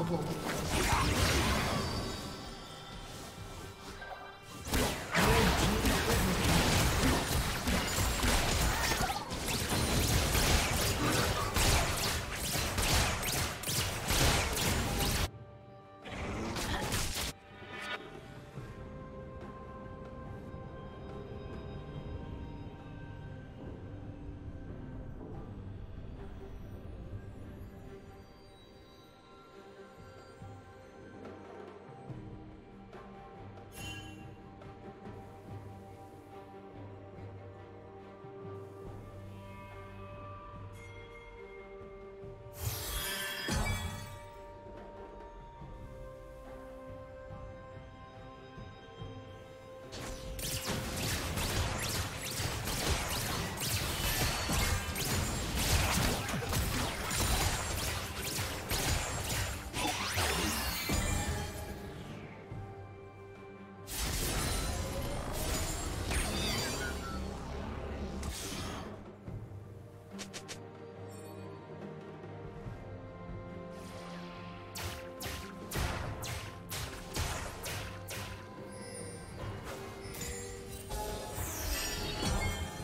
運ぼう。